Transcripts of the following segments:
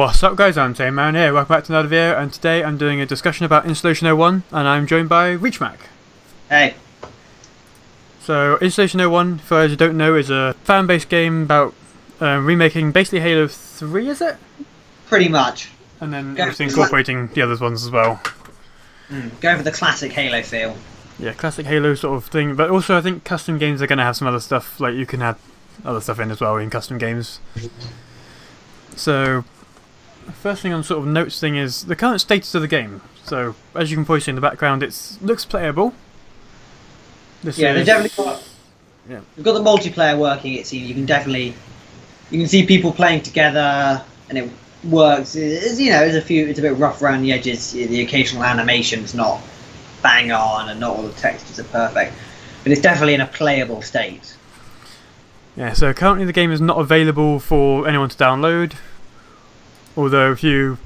What's up guys, I'm Tame Man here, welcome back to another video and today I'm doing a discussion about Installation 01 and I'm joined by Reachmac. Hey. So Installation 01, for those who don't know, is a fan-based game about uh, remaking basically Halo 3 is it? Pretty much. And then it's incorporating the other ones as well. Mm. Going for the classic Halo feel. Yeah, classic Halo sort of thing, but also I think custom games are going to have some other stuff, like you can add other stuff in as well in custom games. So, first thing on sort of notes thing is the current status of the game. So, as you can probably see in the background, it looks playable. This Yeah, they've definitely got. Yeah. We've got the multiplayer working. It seems you can definitely, you can see people playing together, and it works. It's, you know, there's a few. It's a bit rough around the edges. The occasional animation's not bang on, and not all the textures are perfect. But it's definitely in a playable state. Yeah, so currently the game is not available for anyone to download. Although if you,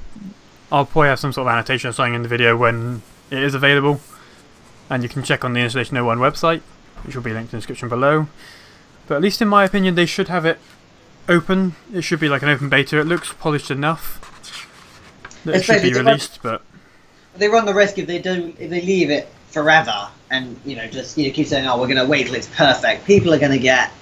I'll probably have some sort of annotation or something in the video when it is available, and you can check on the Installation 01 website, which will be linked in the description below. But at least in my opinion, they should have it open. It should be like an open beta. It looks polished enough. That it should be released, but They run the risk if they do if they leave it forever and you know just you know keep saying oh we're going to wait till it's perfect. People are going to get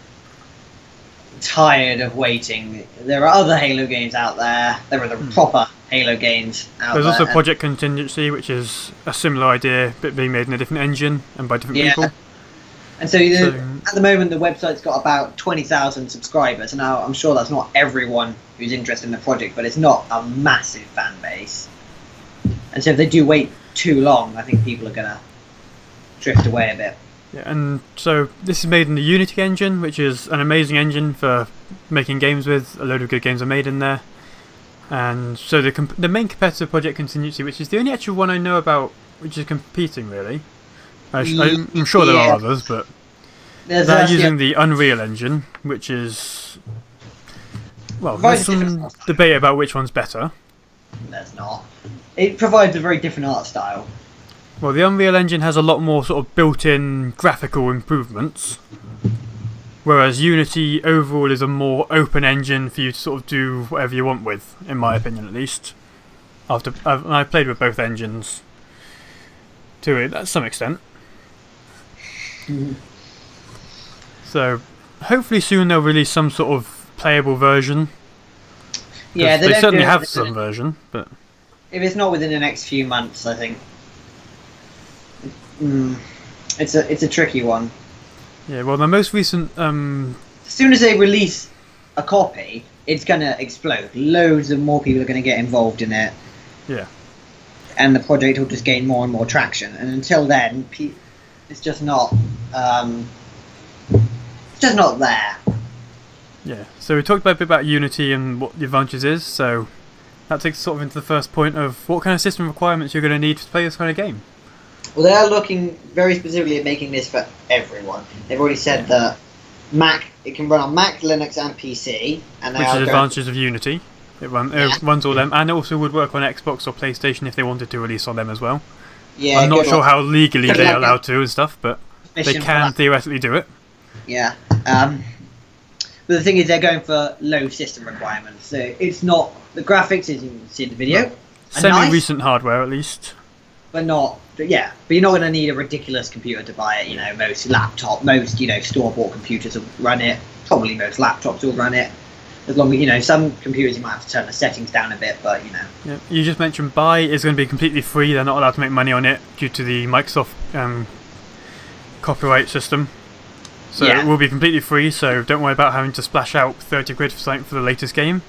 tired of waiting. There are other Halo games out there. There are the hmm. proper Halo games out there. there's there. also Project Contingency, which is a similar idea, but being made in a different engine and by different Yeah. people. And so, you know, So- at the moment, the website's got about 20,000 subscribers. Now, I'm sure that's not everyone who's interested in the project, but it's not a massive fan base. And so, if they do wait too long, I think people are going to drift away a bit. Yeah, and so this is made in the Unity engine, which is an amazing engine for making games with. A load of good games are made in there. And so the the main competitor Project Contingency, which is the only actual one I know about which is competing really. I sh- I'm, mm, I'm sure there Yeah. are others, but There's they're actually- using the Unreal engine, which is well, there's some debate about which one's better. There's not. It provides a very different art style. Well, the Unreal Engine has a lot more sort of built-in graphical improvements, whereas Unity overall is a more open engine for you to sort of do whatever you want with, in my opinion at least. After I've, I've played with both engines to it to some extent, so hopefully soon they'll release some sort of playable version. Yeah, they, don't certainly have some version, but If it's not within the next few months, I think. Mm, it's a it's a tricky one. yeah. Well, the most recent um, As soon as they release a copy, it's gonna explode. Loads of more people are gonna get involved in it. Yeah. And the project will just gain more and more traction. And until then, it's just not. Um, it's just not there. Yeah, so we talked about a bit about Unity and what the advantages is, so that takes sort of into the first point of what kind of system requirements you're going to need to play this kind of game. Well, they are looking very specifically at making this for everyone. They've already said that Mac it can run on Mac, Linux, and PC, and they Which are is advantages of Unity. It, run, Yeah. it runs all them, and it also would work on Xbox or PlayStation if they wanted to release on them as well. Yeah, I'm not sure luck. how legally they're allowed to and stuff, but they can theoretically do it. Yeah. Um, but the thing is, they're going for low system requirements. So it's not the graphics, as you can see in the video, Semi nice, recent hardware at least. but not. But yeah, but you're not going to need a ridiculous computer to buy it. You know, most laptop, most you know store bought computers will run it. Probably most laptops will run it. As long as you know, some computers you might have to turn the settings down a bit, but you know. Yeah. You just mentioned Buy is going to be completely free, they're not allowed to make money on it due to the Microsoft um, copyright system. So Yeah. it will be completely free, so don't worry about having to splash out 30 quid for something for the latest game.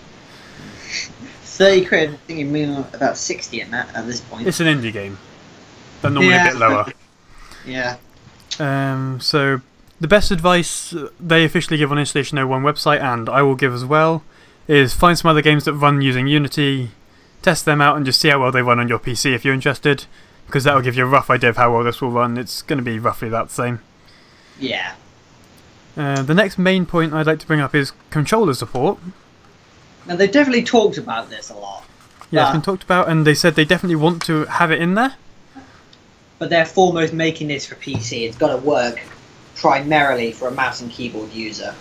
Thirty quid. I think you mean about sixty in that at this point. It's an indie game. They're normally Yeah. a bit lower. yeah. Um, so the best advice they officially give on Installation 01 website, and I will give as well, is find some other games that run using Unity, test them out, and just see how well they run on your PC if you're interested, because that will give you a rough idea of how well this will run. It's going to be roughly about the same. Yeah. Uh, the next main point I'd like to bring up is controller support. Now they've definitely talked about this a lot. Yeah, it's been talked about, and they said they definitely want to have it in there. But they're foremost making this for PC. It's got to work primarily for a mouse and keyboard user.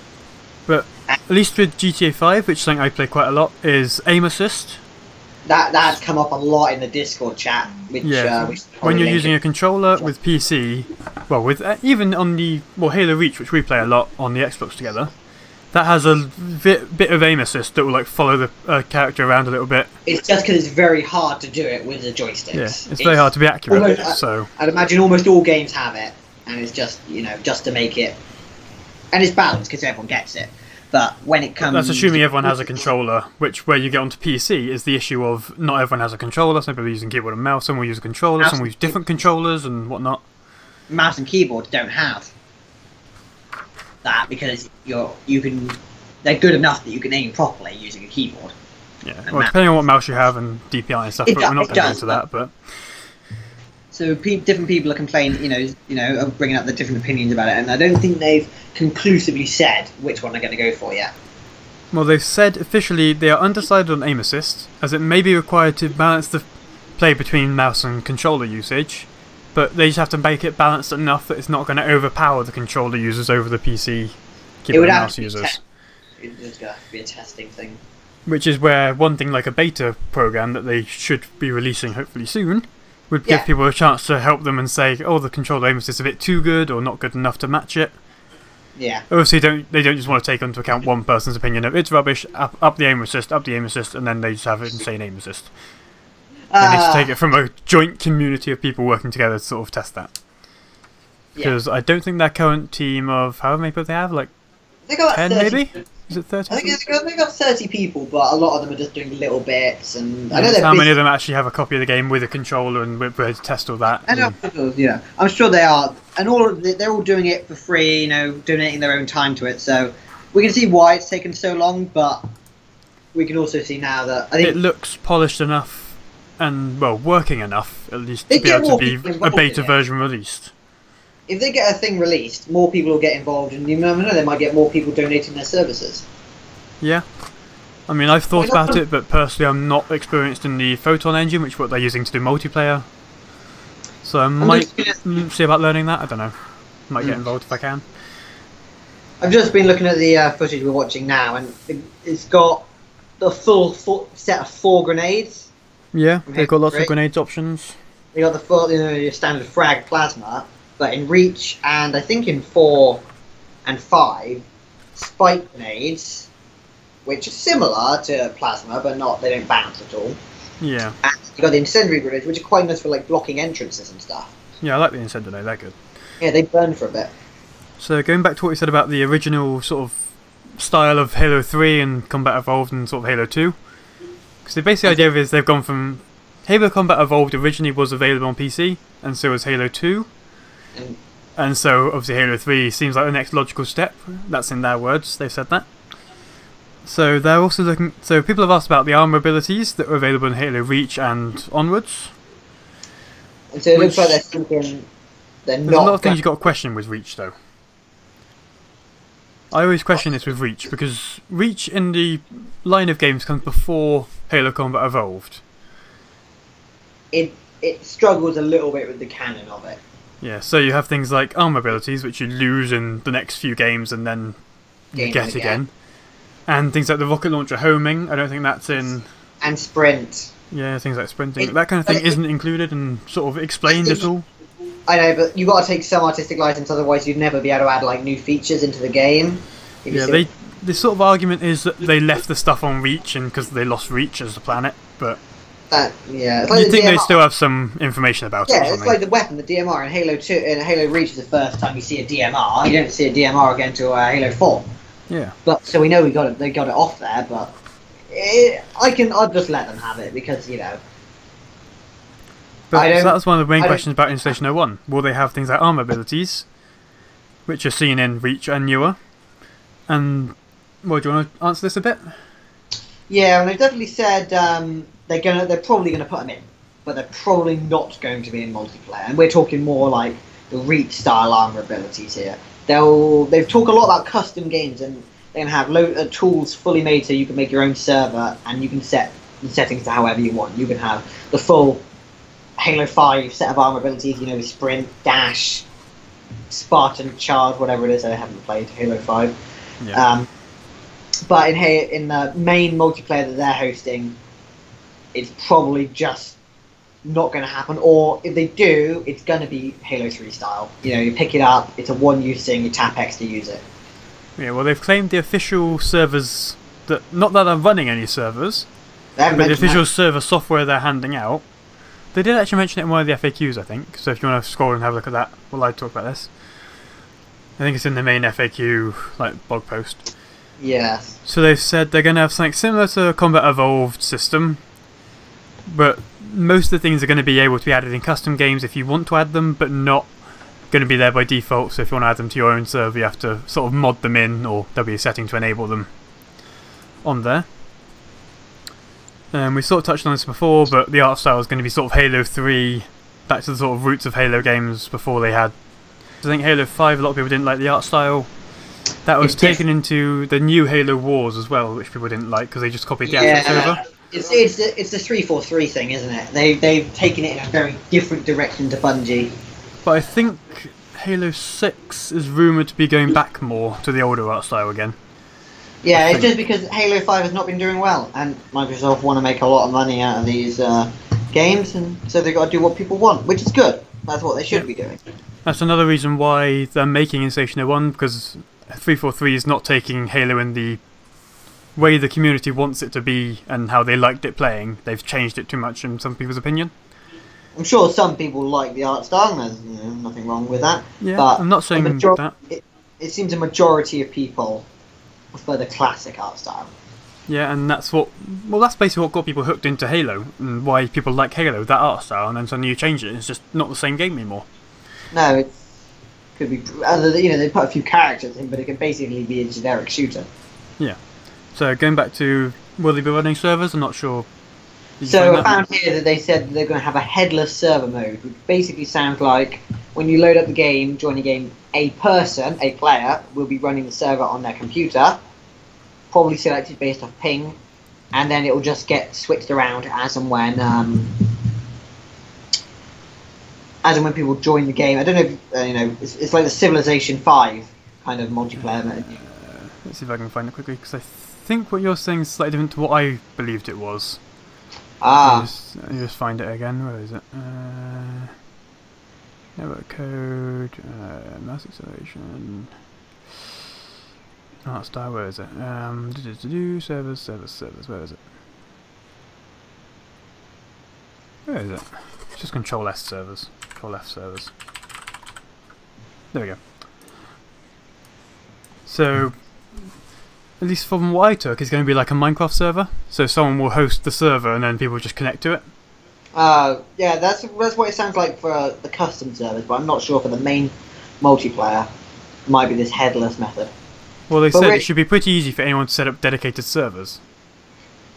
But And at least with GTA 5, which is something I play quite a lot, is aim assist. That that's come up a lot in the Discord chat. Which, Yeah. uh, which When you're using a controller with PC, well, with uh, even on the well Halo Reach, which we play a lot on the Xbox together, that has a bit, bit of aim assist that will like follow the uh, character around a little bit. it's just because it's very hard to do it with the joysticks. Yeah, it's very hard to be accurate. almost, So I'd imagine almost all games have it, and it's just you know just to make it, and it's balanced because everyone gets it. But when it comes, that's assuming everyone has a controller. Which where you get onto PC is the issue of not everyone has a controller. Some people are using keyboard and mouse. Some will use a controller. Some will use different controllers and whatnot. mouse and keyboard don't have that because you're you can they're good enough that you can aim properly using a keyboard. Yeah, well, mouse. depending on what mouse you have and DPI and stuff, It but does- we're not going to go into that. But So pe- different people are complaining, you know, you know, bringing up the different opinions about it, and I don't think they've conclusively said which one they're going to go for yet. Well, they've said officially they are undecided on aim assist, as it may be required to balance the play between mouse and controller usage, but they just have to make it balanced enough that it's not going to overpower the controller users over the PC it keyboard and mouse users. going to have to be a testing thing. Which is where one thing like a beta program that they should be releasing hopefully soon would Yeah. give people a chance to help them and say, oh, the controller aim assist is a bit too good or not good enough to match it. Yeah, Obviously, don't they don't just want to take into account one person's opinion of it's rubbish, up, up the aim assist, up the aim assist, and then they just have insane aim assist. They need to Ah, take it from a joint community of people working together to sort of test that. yeah. Because I don't think their current team of however many people they have, like They got 10 30 maybe? Is it 30? I think they got thirty people, but a lot of them are just doing little bits, and I know how many of them actually have a copy of the game with a controller and we're ready to test all that? I know, yeah. I'm sure they are, and all they're all doing it for free. You know, donating their own time to it. So we can see why it's taken so long, but we can also see now that I think It looks polished enough and, well, working enough at least They to be able to be a beta version released. if they get a thing released, more people will get involved, and you never know, they might get more people donating their services. Yeah. I mean, I've thought about it, but personally, I'm not experienced in the Photon engine, which is what they're using to do multiplayer. So I might see about learning that. I don't know. Might get Mm. involved if I can. I've just been looking at the uh, footage we're watching now, and it, it's got the full, full set of four grenades. Yeah, they've got lots of grenades options. They got the full, you know, your standard frag plasma, but in Reach and I think in four and five, spike grenades, which are similar to plasma, but not they don't bounce at all. Yeah. And you got the incendiary grenades, which are quite nice for like blocking entrances and stuff. Yeah, I like the incendiary. they're good. Yeah, they burn for a bit. So going back to what you said about the original sort of style of Halo 3 and Combat Evolved and sort of Halo 2, because the basic idea is they've gone from Halo Combat Evolved originally was available on PC, and so was Halo 2, And and so obviously Halo 3 seems like the next logical step. That's in their words, they've said that. So they're also looking. So people have asked about the armor abilities that are available in Halo Reach and onwards. And so it looks like they're thinking they're There's a lot of things you've got to question with Reach, though. I always question this with Reach because Reach in the line of games comes before Halo Combat Evolved. it it struggles a little bit with the canon of it. Yeah, so you have things like armor abilities, which you lose in the next few games and then you get again. again. And things like the rocket launcher homing, I don't think that's in. And sprint. Yeah, things like sprinting. It- that kind of thing it- isn't included and sort of explained at all. I know, but you've got to take some artistic license, otherwise you'd never be able to add like new features into the game. Yeah, they. The sort of argument is that they left the stuff on Reach and because they lost Reach as a planet, but that, yeah, like the think they still have some information about it. Yeah, it's like the weapon, the DMR in Halo Two. In Halo Reach is the first time you see a DMR. You don't see a DMR again to uh, Halo Four. yeah. But so we know we got it. They got it off there, but it, I can. I'll just let them have it because you know. But so don't- that was one of the main I questions about Installation 01. Will they have things like armor abilities, which are seen in Reach and newer? And well, do you want to answer this a bit? Yeah, and they've definitely said um, they're gonna. They're probably gonna put them in, but they're probably not going to be in multiplayer. And we're talking more like the Reach style armor abilities here. They'll. They've talked a lot about custom games, and they're gonna have lo- uh, tools fully made so you can make your own server, and you can set the settings to however you want. You can have the full Halo Five set of armor abilities. You know, sprint, dash, Spartan charge, whatever it is. I haven't played Halo Five. Yeah. Um, but in Ha- in the main multiplayer that they're hosting, it's probably just not going to happen. Or if they do, it's going to be Halo Three style. You know, you pick it up, it's a one-use thing. You tap X to use it. Yeah, well, they've claimed the official servers that not that they're running any servers, but the official that. server software they're handing out. They did actually mention it in one of the FAQs, I think. So if you want to scroll and have a look at that, while I talk about this, I think it's in the main FAQ like blog post. Yes. So they've said they're going to have something similar to a Combat Evolved system, but most of the things are going to be able to be added in custom games if you want to add them, but not going to be there by default. So if you want to add them to your own server, you have to sort of mod them in, or there'll be a setting to enable them on there. Um, we sort of touched on this before, but the art style is going to be sort of Halo 3, back to the sort of roots of Halo games before they had. I think Halo 5, a lot of people didn't like the art style. That was It's diff- taken into the new Halo Wars as well, which people didn't like because they just copied the assets over. It's it's the, it's the three four three thing, isn't it? They they've taken it in a very different direction to Bungie. But I think Halo 6 is rumoured to be going back more to the older art style again. Yeah, it's just because Halo Five has not been doing well, and Microsoft want to make a lot of money out of these uh, games, and so they've got to do what people want, which is good. That's what they should Yeah. be doing. That's another reason why they're making Installation 01 because 343 is not taking Halo in the way the community wants it to be and how they liked it playing. They've changed it too much in some people's opinion. I'm sure some people like the art style, and there's you know, nothing wrong with that. Yeah, But I'm not saying that. It, it seems a majority of people prefer the classic art style. Yeah, and that's what. Well, that's basically what got people hooked into Halo and why people like Halo, that art style, and then suddenly you change it. It's just not the same game anymore. No, it could be other than, you know they put a few characters in, but it could basically be a generic shooter. Yeah. So going back to will they be running servers? I'm not sure. So I found here that they said they're going to have a headless server mode, which basically sounds like when you load up the game, join the game, a person, a player, will be running the server on their computer, probably selected based off ping, and then it will just get switched around as and when, um, as and when people join the game. I don't know, if, uh, you know, it's, it's like the Civilization Five kind of multiplayer mode. Let's see if I can find it quickly because I think what you're saying is slightly different to what I believed it was. Ah, Just, let me just find it again. Where is it? Uh, network code, uh, mouse acceleration. Art style. Where is it? Um, do, do, do, do, servers, servers, servers. Where is it? Where is it? It's just Control S servers. F servers. There we go. So, at least from what I took, it's going to be like a Minecraft server. So someone will host the server and then people just connect to it. Uh, yeah, that's that's what it sounds like for uh, the custom servers, but I'm not sure for the main multiplayer. It might be this headless method. Well, they But said it should be pretty easy for anyone to set up dedicated servers.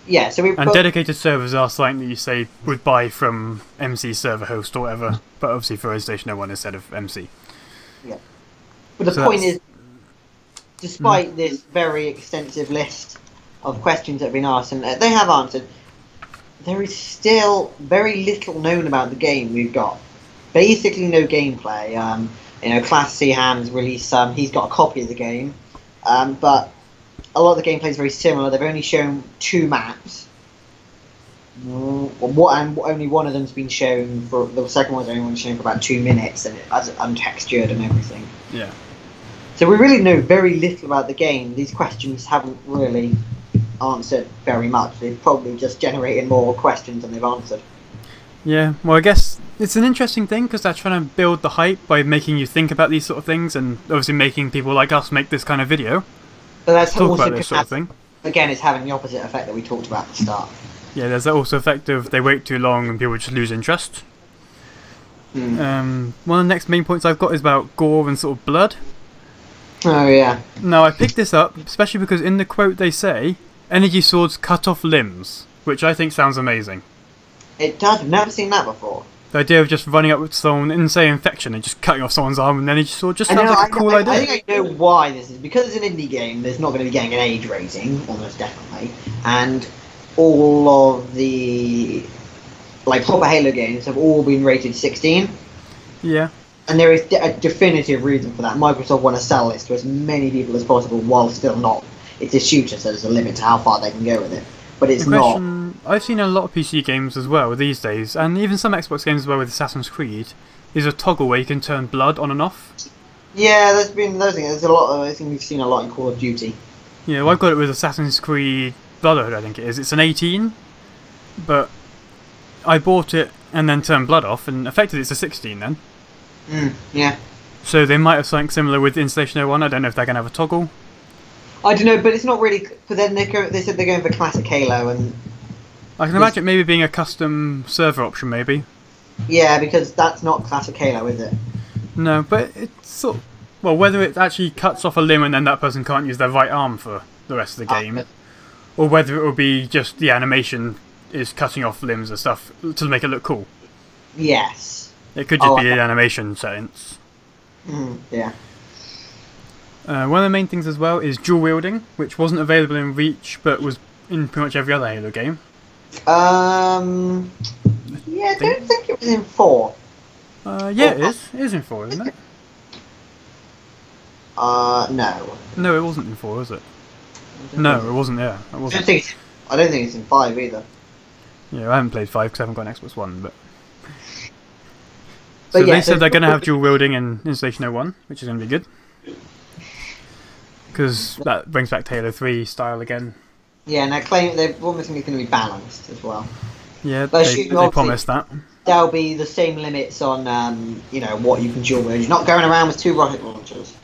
Yeah, so we've And dedicated servers are something that you say would buy from MC Server Host or whatever, but obviously for Installation 01 instead of MC. Yeah, but the so point that's- is, despite this very extensive list of questions that have been asked and uh, they have answered, there is still very little known about the game. We've got basically no gameplay. Um, you know, ClassyHam's released some. He's got a copy of the game, um, but a lot of the gameplay is very similar. They've only shown two maps. Mm, What and only one of them's been shown for the second one's only been shown for about two minutes and it, as untextured and everything. Yeah. So we really know very little about the game. These questions haven't really answered very much. They've probably just generated more questions than they've answered. Yeah, well, I guess it's an interesting thing because they're trying to build the hype by making you think about these sort of things and obviously making people like us make this kind of video, But that's talk also about this sort of thing. again, it's having the opposite effect that we talked about at the start. Yeah, there's that also effect of they wait too long and people just lose interest. Hmm. Um, one of the next main points I've got is about gore and sort of blood. Oh yeah. Now, I picked this up especially because in the quote they say, energy swords cut off limbs, which I think sounds amazing. It does. I've never seen that before. The idea of just running up with someone in, say, infection and just cutting off someone's arm and energy sword just I sounds know, like a I, cool I, idea. I think I know why this is because it's an indie game. There's not going to be getting an age rating, almost definitely, and all of the like proper Halo games have all been rated 16. yeah, And there is a definitive reason for that. Microsoft want to sell this to as many people as possible while still not it's a shooter, so there's a limit to how far they can go with it. But it's not. I've seen a lot of PC games as well these days, and even some Xbox games as well with Assassin's Creed, is a toggle where you can turn blood on and off. Yeah, there's been those things. There's a lot. Of, I think we've seen a lot in Call of Duty. Yeah, well, I've got it with Assassin's Creed Brotherhood, I think it is. It's an 18, but I bought it and then turned blood off, and effectively it's a 16 then. Mm, yeah. So they might have something similar with Installation 01. I don't know if they're going to have a toggle. I don't know, but it's not really. But then they go, they said they're going for classic Halo, and I can imagine it maybe being a custom server option, maybe. yeah, because that's not classic Halo, is it? No, but it's sort of, well, whether it actually cuts off a limb and then that person can't use their right arm for the rest of the Ah, game, but- or whether it will be just the animation is cutting off limbs and stuff to make it look cool. Yes. It could just Oh, be I- the animation settings. Mm, yeah. Uh, one of the main things as well is dual wielding, which wasn't available in Reach but was in pretty much every other Halo game. Um. Yeah, I don't think it was in four. Uh, yeah, it is. It is in 4, isn't it? Uh, no. No, it wasn't in 4, was it? No, it wasn't, yeah. It I don't think. It's, I don't think it's in five either. Yeah, I haven't played 5 because I haven't got an Xbox One, but. But So yeah, they said they're going to have dual wielding in Installation 01, which is going to be good. Because that brings back Halo 3 style again. Yeah, and they're they're promising it's going to be balanced as well. Yeah, But they, they promised that. There'll be the same limits on, um, you know, what you can dual wield. You're not going around with two rocket launchers.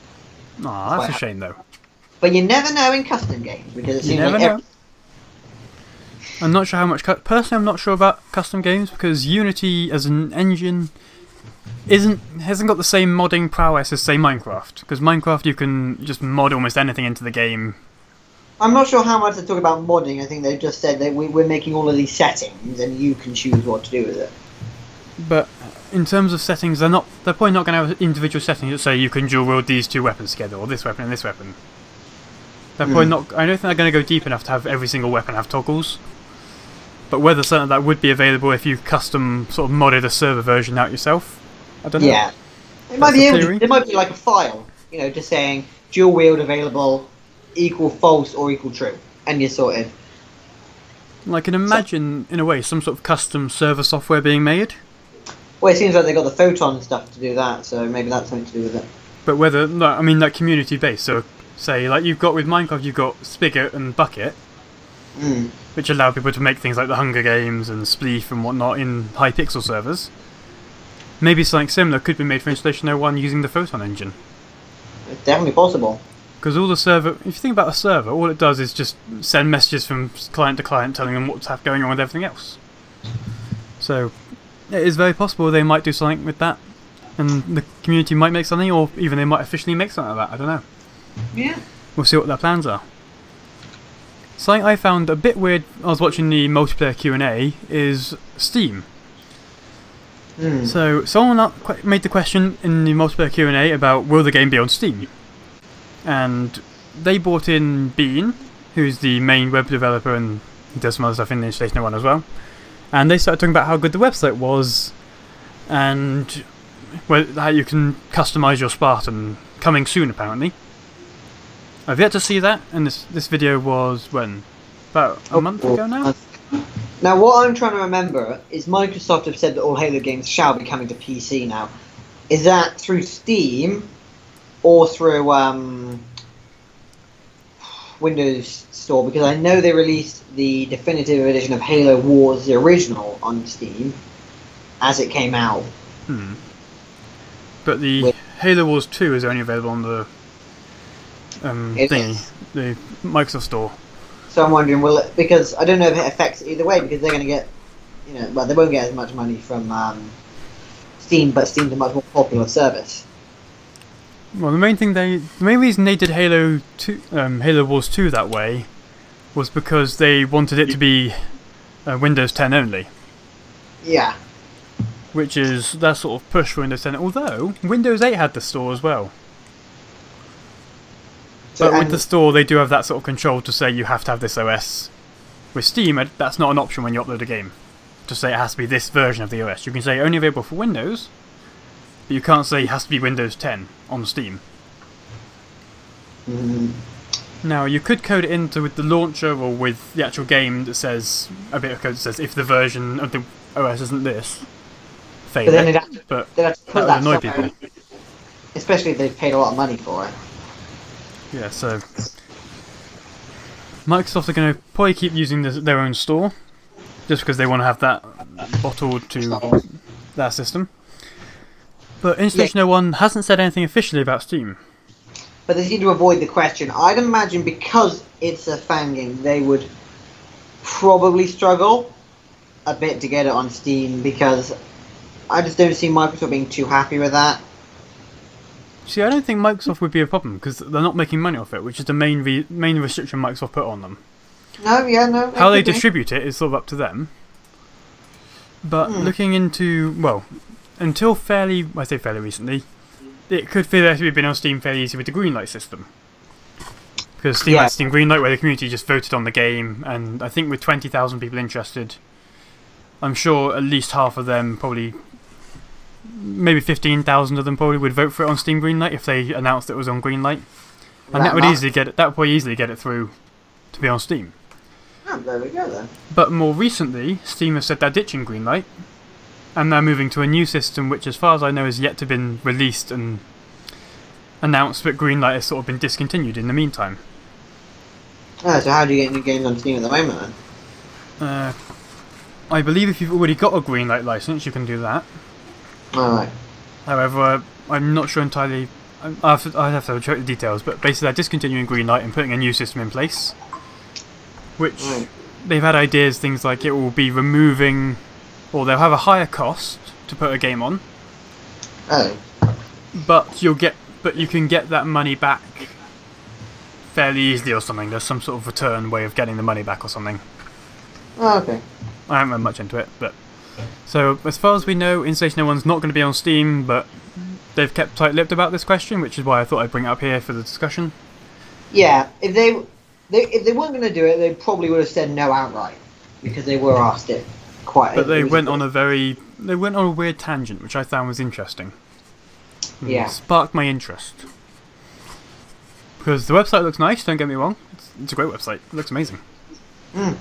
Aw, that's a shame though. But you never know in custom games because it You seems never like know. every- I'm not sure how much. Personally, I'm not sure about custom games because Unity as an engine isn't hasn't got the same modding prowess as say Minecraft. Because Minecraft you can just mod almost anything into the game. I'm not sure how much they talk about modding. I think they just said that we, we're making all of these settings and you can choose what to do with it. But in terms of settings, they're not. They're probably not going to have individual settings that say you can dual wield these two weapons together, or this weapon and this weapon. They're probably Hmm. not. I don't think they're going to go deep enough to have every single weapon have toggles. But whether something that would be available if you custom sort of modded a server version out yourself, I don't know. Yeah. It might be able to, it might be like a file, you know, just saying dual wield available, equal false or equal true, and you're sorted. I can imagine, in a way, some sort of custom server software being made. Well, it seems like they got the photon stuff to do that, so maybe that's something to do with it. But whether, no, I mean, like community based. So, say, like you've got with Minecraft, you've got Spigot and Bukkit, Mm. which allow people to make things like the Hunger Games and Spleef and whatnot in Hypixel servers. Maybe something similar could be made for Installation 01 using the Photon engine. It's definitely possible. Because all the server, if you think about a server, all it does is just send messages from client to client telling them what's going on with everything else. So, it is very possible they might do something with that, and the community might make something, or even they might officially make something like that. I don't know. Yeah. We'll see what their plans are. Something I found a bit weird. I was watching the multiplayer Q and A. Is Steam. Mm. So someone made the question in the multiplayer Q and A about will the game be on Steam, and they brought in Bean, who's the main web developer and he does some other stuff in the Installation One as well. And they started talking about how good the website was, and well, how you can customize your Spartan coming soon apparently. I've yet to see that, and this this video was when about a oh, month ago now. Now, what I'm trying to remember is Microsoft have said that all Halo games shall be coming to PC now. Is that through Steam or through um, Windows Store? Because I know they released the definitive edition of Halo Wars, the original, on Steam as it came out. Hmm. But the With- Halo Wars 2 is only available on the um, is. the Microsoft Store. So I'm wondering, will it, because I don't know if it affects it either way, because they're going to get, you know, well, they won't get as much money from um, Steam, but Steam's a much more popular service. Well, the main thing they, the main reason they did Halo 2, um, Halo Wars 2 that way, was because they wanted it to be uh, Windows 10 only, Yeah. which is that sort of push for Windows 10. Although Windows 8 had the store as well, So, but with the store they do have that sort of control to say you have to have this OS. With Steam, uh, that's not an option when you upload a game. To say it has to be this version of the OS. You can say only available for Windows, but you can't say it has to be Windows 10 on Steam. Mm. Now you could code it into with the launcher or with the actual game that says a bit of code that says if the version of the OS isn't this, fail But then it. have, But they'd have to that put would that, annoy people. especially if they've paid a lot of money for it. Yeah, so Microsoft are going to probably keep using this, their own store, just because they want to have that bottled to their system. But Installation 01 hasn't said anything officially about Steam. But they seem to avoid the question. I'd imagine because it's a fan game, they would probably struggle a bit to get it on Steam because I just don't see Microsoft being too happy with that. See, I don't think Microsoft would be a problem because they're not making money off it, which is the main re- main restriction Microsoft put on them. No, yeah, no. How they distribute it is sort of up to them. But Hmm. looking into well, until fairly, I say fairly recently, it could theoretically have been on Steam fairly easy with the Greenlight system. Because Steam Yeah. had Steam Greenlight, where the community just voted on the game, and I think with twenty thousand people interested, I'm sure at least half of them, probably maybe fifteen thousand of them, probably would vote for it on Steam Greenlight if they announced it was on Greenlight, and that, That would much? easily get it. That would probably easily get it through to be on Steam. Oh, there we go then. But more recently, Steam have said they're ditching Greenlight, and they're moving to a new system, which, as far as I know, has yet to been released and announced. But Greenlight has sort of been discontinued in the meantime. Oh, so how do you get new games on Steam at the moment then? Uh, I believe if you've already got a Greenlight license, you can do that. Alright. However, I'm not sure entirely. I have to, I have to check the details, but basically they're discontinuing Greenlight and putting a new system in place, which Right. they've had ideas things like it will be removing, or they'll have a higher cost to put a game on, Oh. but you'll get but you can get that money back fairly easily or something. There's some sort of return way of getting the money back or something. oh okay. I haven't read much into it, but so as far as we know, Installation 01's not going to be on Steam, but they've kept tight-lipped about this question, which is why I thought I'd bring it up here for the discussion. Yeah, if they, they if they weren't going to do it, they probably would have said no outright because they were asked it quite. But they went on a very they went on a weird tangent, which I found was interesting. And Yeah. sparked my interest. Because the website looks nice, don't get me wrong. It's, it's a great website. It looks amazing. Mm.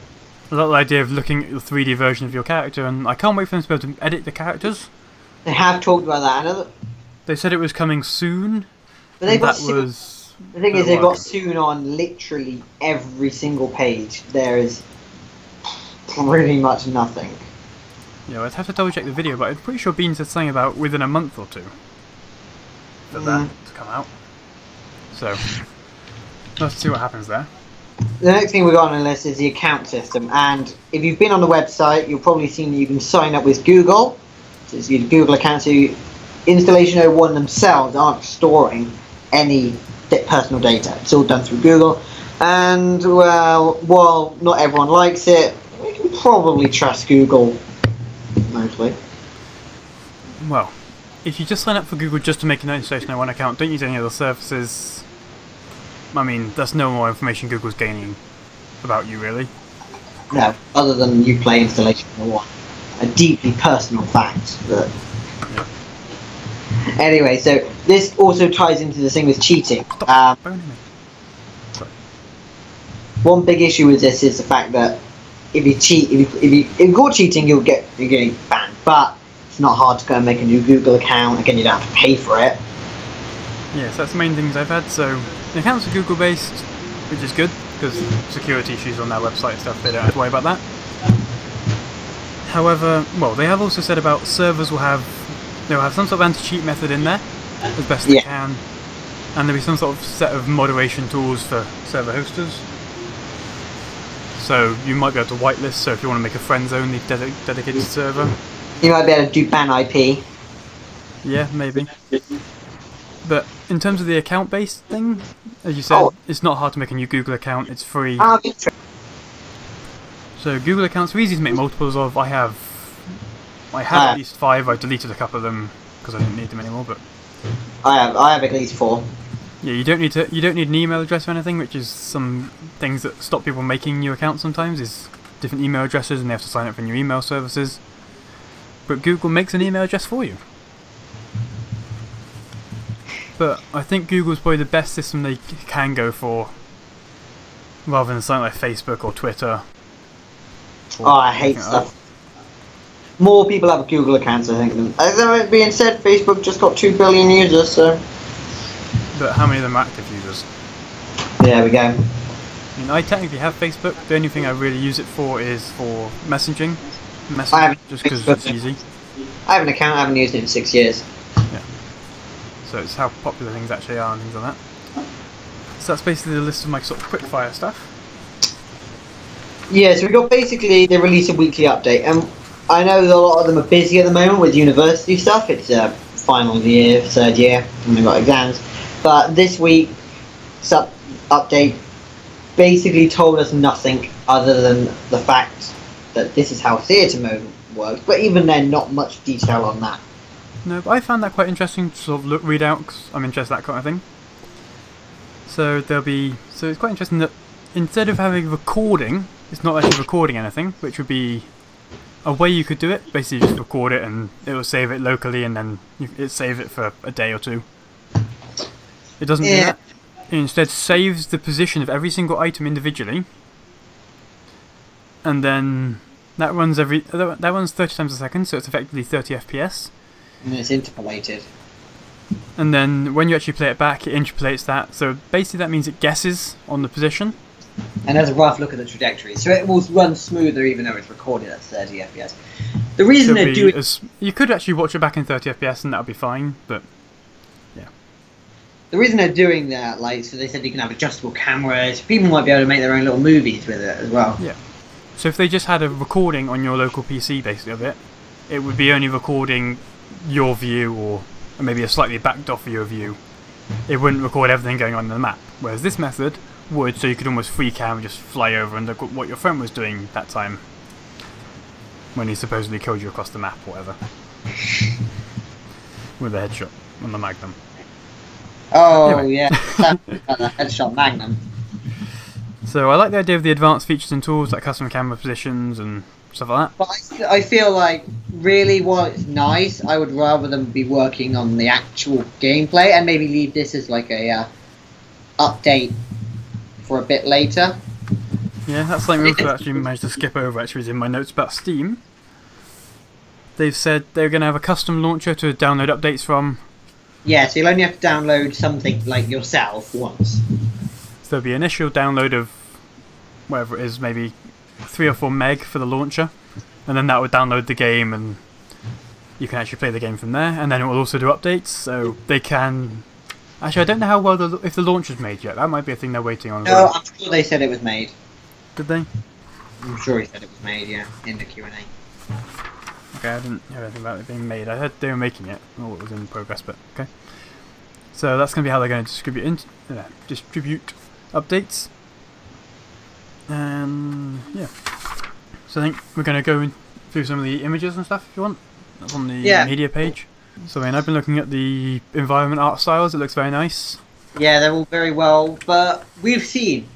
I like the idea of looking at the 3D version of your character, and I can't wait for them to be able to edit the characters. They have talked about that. Another, They said it was coming soon. but they've got that soon, was. the thing is they've got soon on literally every single page. There is pretty much nothing. Yeah, I'd have to double check the video, but I'm pretty sure Bean said something about within a month or two for that mm. to come out. So, let's see what happens there. The next thing we've got on the list is the account system, and if you've been on the website, you've probably seen that you can sign up with Google. So it's your Google account. So you, Installation 01 themselves aren't storing any personal data. It's all done through Google. And well, while not everyone likes it, probably trust Google mostly. Well, if you just sign up for Google just to make an Installation 01 account, don't use any other services, I mean, that's no more information Google's gaining about you, really. No, other than you play Installation 01. A deeply personal fact that. Anyway, so this also ties into the thing with cheating. Um, one big issue with this is the fact that if you cheat, if you, if you if you go cheating, you'll get you're getting banned. But it's not hard to go and make a new Google account. Again, you don't have to pay for it. Yes, that's the main things I've had. So, the accounts are Google based, which is good, because security issues on their website and stuff, they don't have to worry about that. However, well, they have also said about servers will have they'll have some sort of anti-cheat method in there as best they can, and there'll be some sort of set of moderation tools for server hosters. So you might be able to whitelist. So if you want to make a friends only dedi- dedicated server, You might be able to do ban IP. yeah, maybe. But in terms of the account-based thing, as you said, Oh. it's not hard to make a new Google account. It's free. Out So Google accounts are easy to make multiples of. I have, I have Ah. at least five. I deleted a couple of them because I didn't need them anymore. But I have I have at least four. Yeah, you don't need to. You don't need an email address or anything, which is some things that stop people making new accounts. Sometimes is different email addresses, and they have to sign up for new email services. But Google makes an email address for you. But I think Google's probably the best system they can go for rather than something like Facebook or Twitter. Oh, I hate stuff. More people have Google accounts, I think. Than, as that being said, Facebook just got two billion users, so But how many of them are active users? there we go. I mean, I technically have Facebook. The only thing I really use it for is for messaging. Messaging, just because it's easy. I have an account. I haven't used it in six years. Yeah. So it's how popular things actually are and things like that. So that's basically the list of my sort of quickfire stuff. Yeah, so we got basically they release a weekly update, and I know that a lot of them are busy at the moment with university stuff. It's uh, final year, third year, and they've got exams. But this week, up update basically told us nothing other than the fact that this is how theatre mode works. But even then, not much detail on that. No, but I found that quite interesting to sort of look, read out because I'm interested in that kind of thing. So there'll be so it's quite interesting that instead of having recording, it's not actually recording anything, which would be a way you could do it. Basically, just record it and it will save it locally, and then you, it save it for a day or two. It doesn't do Yeah. that. It instead saves the position of every single item individually, and then that runs every that runs 30 times a second, so it's effectively 30 FPS. And it's interpolated. And then when you actually play it back, it interpolates that. So basically, that means it guesses on the position. and has a rough look at the trajectory. So it will run smoother even though it's recorded at 30 FPS. The reason So they're doing as- you could actually watch it back in 30 FPS, and that would be fine. But the reason they're doing that, like, so they said you can have adjustable cameras. People might be able to make their own little movies with it as well. Yeah. So if they just had a recording on your local PC, basically of it, it would be only recording your view or maybe a slightly backed off view of you. It wouldn't record everything going on in the map. Whereas this method would, so you could almost free cam and just fly over and look at what your friend was doing that time when he supposedly killed you across the map, or whatever, with a headshot on the Magnum. Oh Anyway. yeah, That's about the headshot Magnum. So I like the idea of the advanced features and tools like custom camera positions and stuff like that. But I, I feel like really, while it's nice, I would rather them be working on the actual gameplay and maybe leave this as like a uh, update for a bit later. Yeah, that's something we also actually managed to skip over. Actually, is in my notes about Steam. They've said they're going to have a custom launcher to download updates from. Yeah, so you'll only have to download something like yourself once. So there'll be initial download of whatever it is, maybe three or four meg for the launcher, and then that would download the game, and you can actually play the game from there. And then it will also do updates, so they can. Actually, I don't know how well the if the launch launcher's made yet. That might be a thing they're waiting on. No, oh, well. I'm sure they said it was made. Did they? I'm sure he said it was made. Yeah, in the Q and A. Okay, I didn't hear anything about it being made. I heard they were making it, or it was in progress, but okay. So that's going to be how they're going to distribute in, uh, distribute updates. And yeah, so I think we're going to go in through some of the images and stuff if you want. That's on the Yeah. media page. So I mean, I've been looking at the environment art styles. It looks very nice. Yeah, they're all very well, but we've seen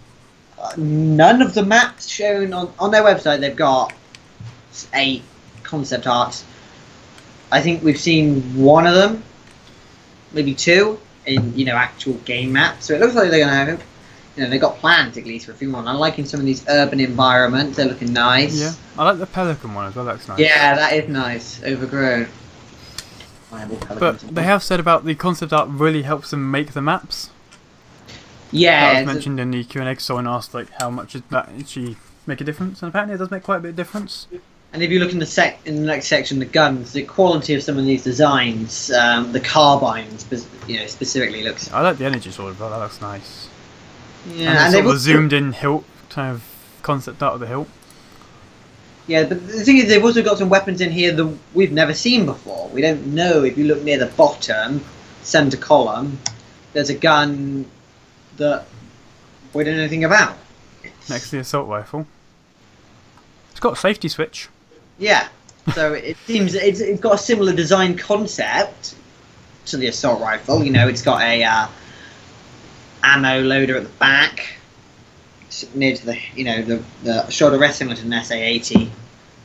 uh, none of the maps shown on on their website. They've got eight concept arts. I think we've seen one of them, maybe two, in you know actual game maps. So it looks like they're gonna have, you know, they got plans at least for a few more. And I'm liking some of these urban environments. They're looking nice. Yeah, I like the pelican one as well. That's nice. Yeah, that is nice. Overgrown. But they have said about the concept art really helps them make the maps. yeah, that was mentioned in the Q and A. Someone asked like, how much did that actually make a difference? And apparently, it does make quite a bit of difference. And if you look in the sec in the next section, the guns, the quality of some of these designs, um, the carbines, you know, specifically looks. I like the energy sword, well. That looks nice. Yeah, and, and sort of also- zoomed in hilt kind of concept art of the hilt. Yeah, but the thing is, they've also got some weapons in here that we've never seen before. We don't know if you look near the bottom, center column. There's a gun that we don't know anything about. Next to the assault rifle. It's got a safety switch. Yeah, so it seems it's, it's got a similar design concept to the assault rifle. You know, it's got a uh, ammo loader at the back, near to the you know the, the shoulder rest similar to an SA-80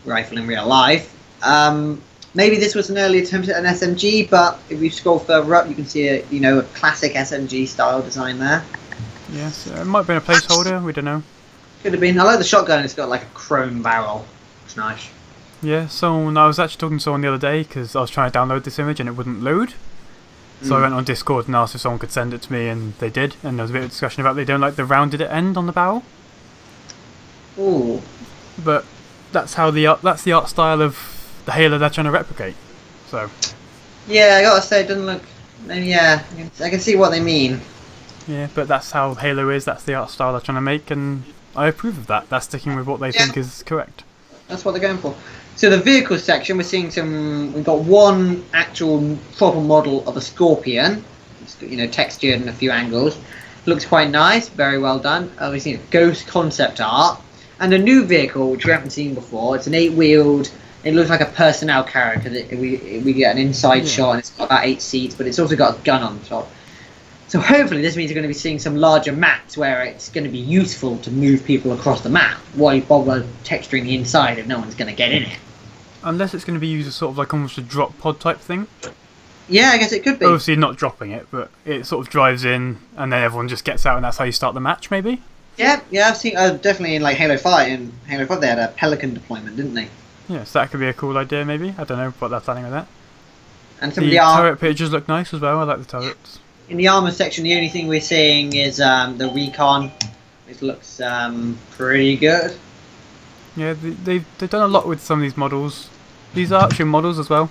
rifle in real life. Um, maybe this was an early attempt at an SMG, but if you scroll further up, you can see a you know a classic SMG style design there. Yes, it might have been a placeholder. We don't know. Could have been. I like the shotgun. It's got like a chrome barrel. It's nice. Yeah, someone I was actually talking to someone the other day because I was trying to download this image and it wouldn't load. So I Mm. went on Discord and asked if someone could send it to me, and they did. And there was a bit of discussion about they don't like the rounded end on the barrel, Ooh. but that's how the art, that's the art style of the Halo they're trying to replicate. So Yeah, I gotta say, it doesn't look. Yeah, I can- I can see what they mean. yeah, but that's how Halo is. That's the art style they're trying to make, and I approve of that. That's sticking with what they Yeah. think is correct. That's what they're going for. So the vehicle section, we're seeing some. We've got one actual proper model of a Scorpion. It's you know, textured in a few angles. Looks quite nice, very well done. Uh, we've seen Ghost concept art and a new vehicle which we haven't seen before. It's an eight-wheeled. It looks like a personnel carrier we we get an inside Yeah. shot and it's got about eight seats, but it's also got a gun on top. So hopefully this means you're going to be seeing some larger maps where it's going to be useful to move people across the map. Why bother texturing the inside if no one's going to get in it? Unless it's going to be used as sort of like almost a drop pod type thing. Yeah, I guess it could be. Obviously, not dropping it, but it sort of drives in, and then everyone just gets out, and that's how you start the match, maybe. Yeah, yeah, I've seen uh, definitely in like Halo Five. In Halo Five, they had a Pelican deployment, didn't they? Yes, that could be a cool idea, maybe. I don't know what they're planning with that. And some The of the ar- turret pictures look nice as well. I like the turrets. in the armor section, the only thing we're seeing is um, the recon. It looks um, pretty good. Yeah, they, they've they've done a lot with some of these models. These are actually models as well.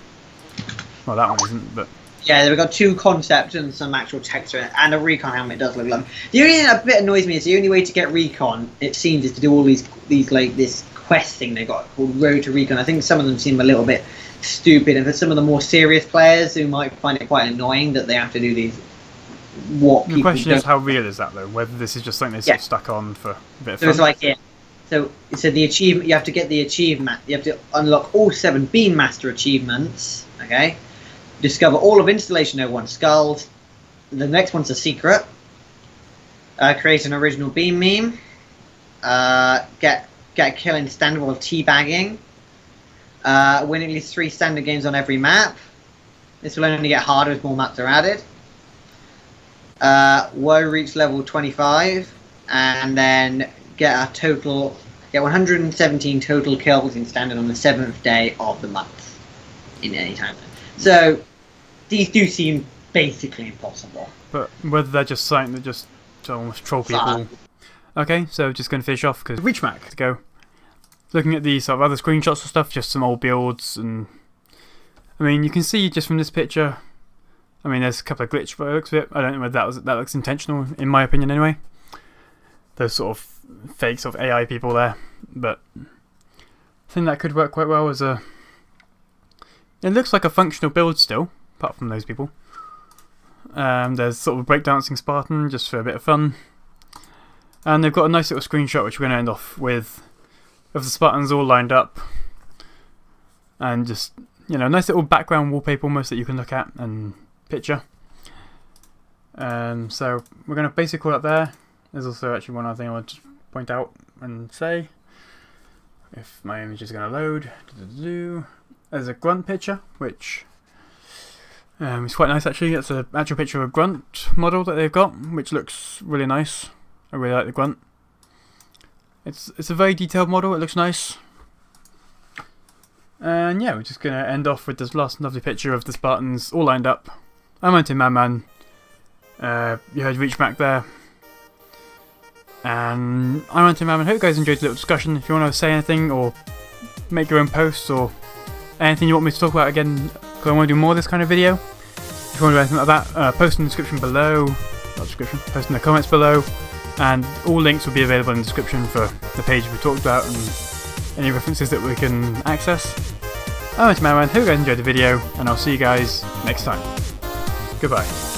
Well, that one isn't, but Yeah, they've got two concepts and some actual texture, and a recon helmet does look lovely. The only thing that a bit annoys me is the only way to get recon, it seems, is to do all these these like this quest thing they got called Road to Recon. I think some of them seem a little bit stupid, and for some of the more serious players who might find it quite annoying that they have to do these. What the question don't is how real is that though? Whether this is just something they Yeah. sort of stuck on for a bit of So fun. it's like yeah. So so the achievement you have to get the achievement. You have to unlock all seven Beam Master achievements. Okay. Discover all of Installation 01 skulls. The next one's a secret. Uh, create an original beam meme. Uh, get get a kill in standard of teabagging. Uh, win at least three standard games on every map. This will only get harder as more maps are added. Uh, woe reach level 25 and then get a total get 117 total kills in standard on the seventh day of the month in any time so these do seem basically impossible But whether they're just something that just to almost troll people. Fun. Okay, so just going to finish off because Reachmac to go. Looking at these sort of other screenshots and stuff, just some old builds and. I mean, you can see just from this picture. I mean, there's a couple of glitch by the looks of it. I don't know whether that was that looks intentional, in my opinion, anyway. Those sort of fake sort of AI people there, but I think that could work quite well as a. It looks like a functional build still, apart from those people. Um, there's sort of a breakdancing Spartan just for a bit of fun. And they've got a nice little screenshot which we're going to end off with of the Spartans all lined up. And just, you know, nice little background wallpaper almost that you can look at and picture. Um, so we're going to basically call it there. There's also actually one other thing I want to point out and say. If my image is going to load. There's a grunt picture which um, it's quite nice actually. It's an actual picture of a grunt model that they've got, which looks really nice. I really like the grunt. It's it's a very detailed model. It looks nice. And yeah, we're just gonna end off with this last lovely picture of the Spartans all lined up. I'm Untamemadman. Uh, you heard Reachmac there. And I'm Untamemadman. Hope you guys enjoyed the little discussion. If you want to say anything or make your own posts or anything you want me to talk about again, because I want to do more of this kind of video. If you want to do anything like that, uh, post in the description below. Not description, post in the comments below. And all links will be available in the description for the page we talked about and any references that we can access. I'm Untamemadman. Hope you guys enjoyed the video, and I'll see you guys next time. Goodbye.